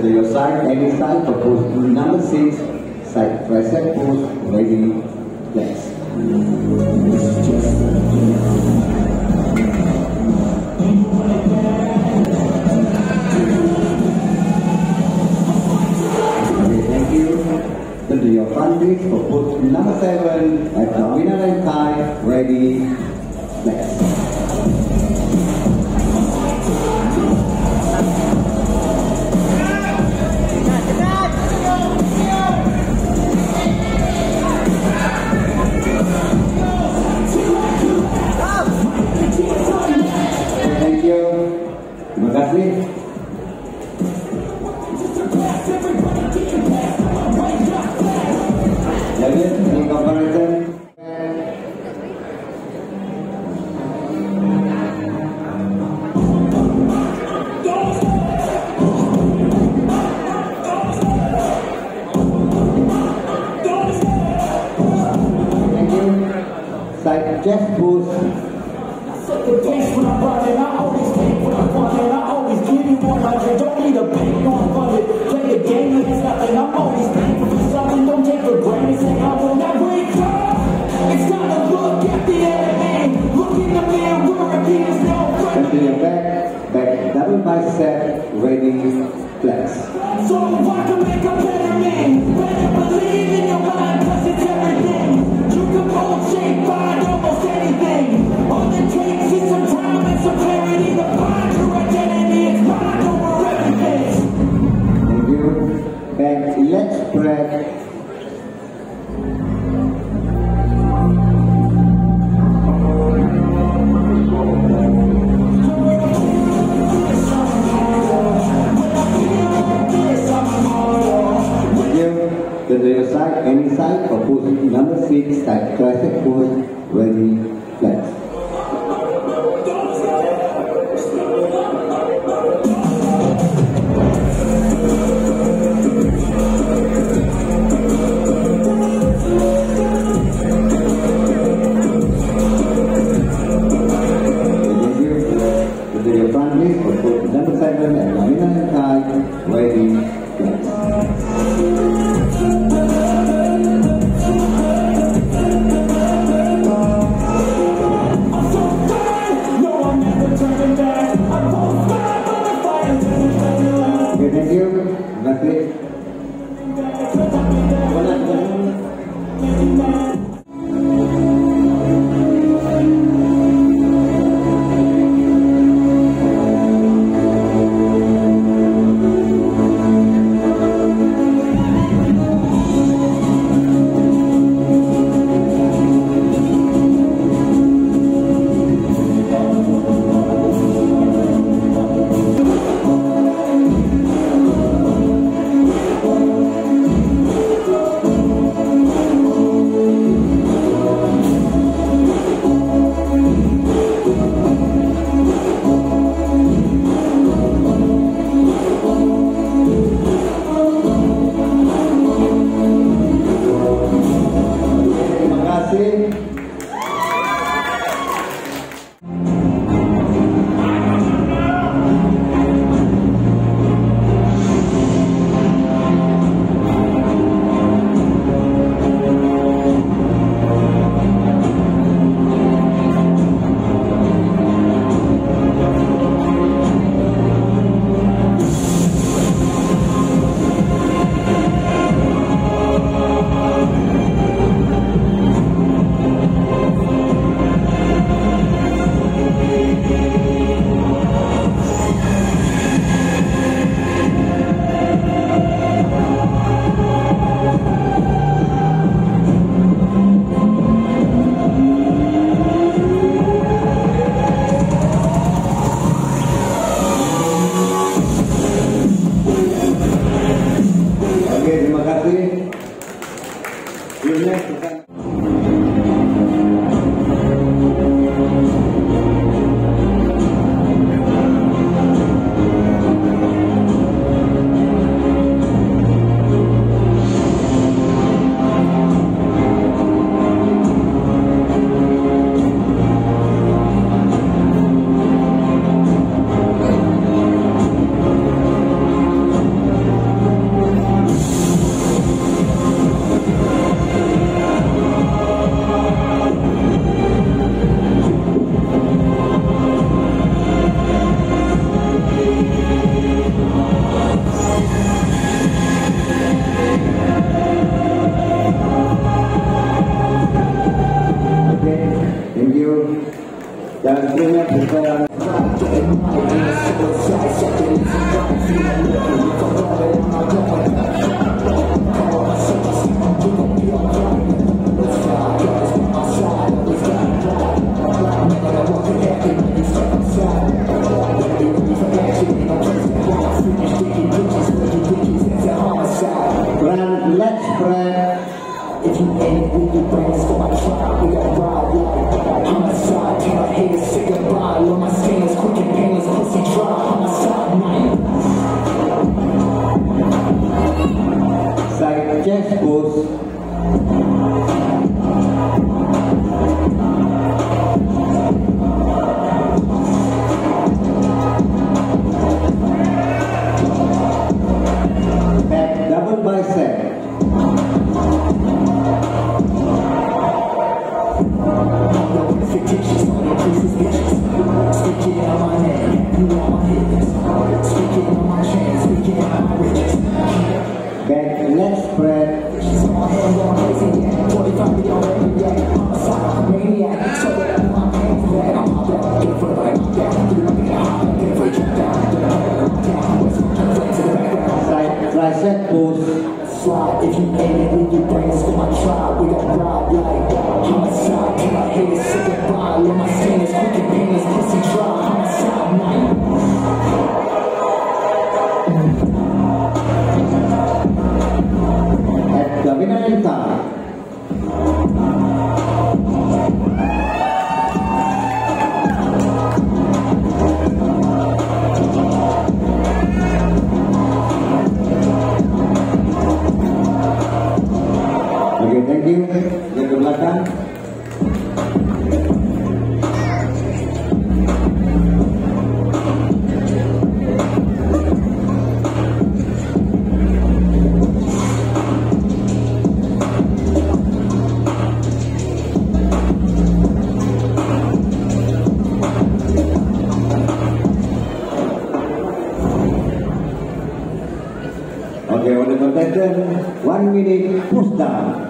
to your side, any side for pose number six, side tricep pose, ready, flex. Okay, thank you. Then to your front for pose number seven, abdominal Side chest pose. The dance when I'm running, I always take what I always give you 100. Don't need a budget. Play the game like it's nothing. I'm always something. Don't take for granted. Say I will. It's time to look at the. Look in the back, back double bicep, ready, flex. So If you ain't with your brains for the background? Side tricep pose. slide If you ain't it with your brains for my tribe We gon' ride like homicide Till I hate it, say goodbye Let my skin is quick and Oke. Yang ke belakang. Okay, on one minute push down.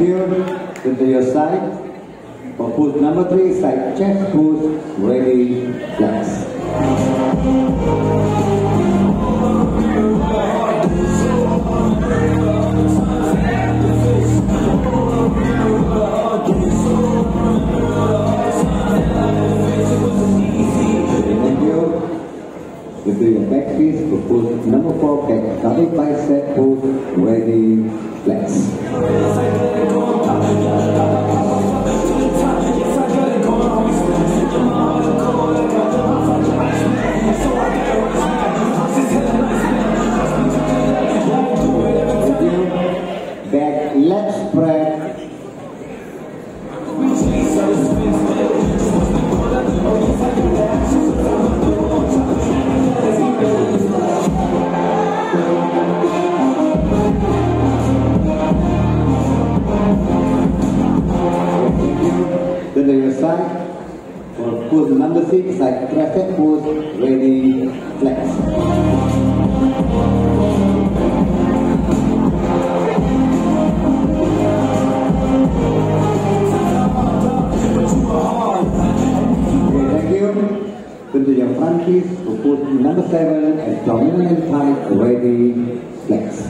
You. To your side. Pose number three, side chest pose, ready, flex. To your back piece, pose number four, back double bicep pose, ready, flex. Number six, like tricep pose, ready, flex. Thank you. Then to your piece, to pose number seven, abdominal and tight, ready, flex.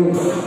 You.